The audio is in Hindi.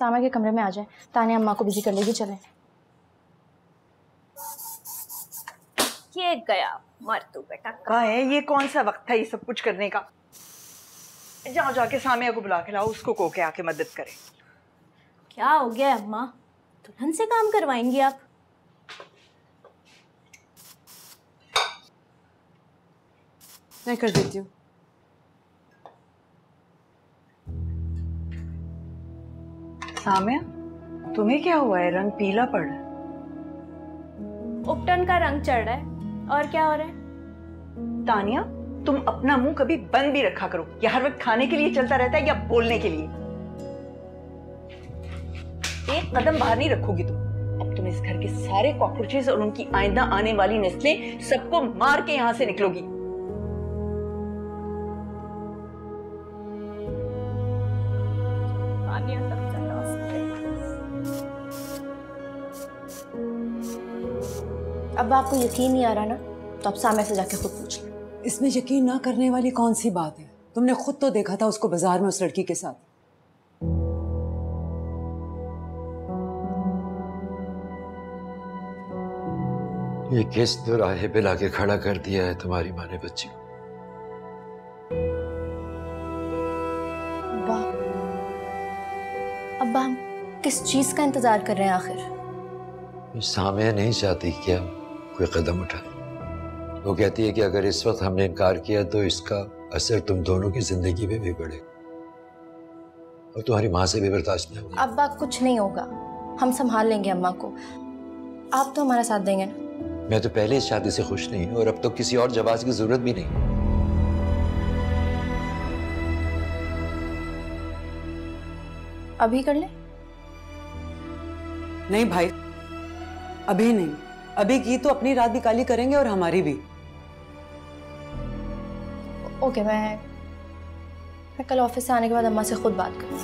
सामा के कमरे में आ जाए। तानिया अम्मा को बिज़ी कर लेगी चले। ये गया। मर तू बेटा। कहा है? ये कौन सा वक्त है ये सब कुछ करने का? जाओ जाके सामिया को बुला के लाओ उसको को के आके मदद करे। क्या हो गया अम्मा? दुल्हन से काम करवाएँगी आप। मैं कर देती हूँ। सामिया तुम्हें क्या हुआ है? रंग पीला पड़ रहा है। उपटन का रंग चढ़ रहा है। और क्या हो रहा है? तानिया तुम अपना मुँह कभी बंद भी रखा करो। या हर वक्त खाने के लिए चलता रहता है या बोलने के लिए? एक कदम बाहर नहीं रखोगी तुम। अब तुम इस घर के सारे कॉकरोचेस और उनकी आइंदा आने वाली नस्लें सबको मार के यहाँ से निकलोगी। अब आपको यकीन नहीं आ रहा ना तो आप सामने से जाके खुद पूछ लो। इसमें यकीन ना करने वाली कौन सी बात है? तुमने खुद तो देखा था उसको बाज़ार में उस लड़की के साथ। ये किस दुराहे पे लाके खड़ा कर दिया है तुम्हारी माँ ने बच्ची को? हम किस चीज़ का इंतज़ार कर रहे हैं आखिर? ये सामिया नहीं चाहती क्या? कोई कदम उठाए वो कहती है कि अगर इस वक्त हमने इनकार किया तो इसका असर तुम दोनों की ज़िंदगी में भी पड़ेगा। और तुम्हारी माँ से भी बर्दाश्त नहीं होगा। अब्बा कुछ नहीं होगा। हम संभाल लेंगे अम्मा को। आप तो हमारा साथ देंगे ना? मैं तो पहले इस शादी से खुश नहीं हूँ और अब तो किसी और जवाब की ज़रूरत भी नहीं। अभी कर ले। नहीं भाई अभी नहीं। अभी की तो अपनी रात भी काली करेंगे और हमारी भी। ओके, मैं मैं कल ऑफ़िस से आने के बाद अम्मा से खुद बात करूँ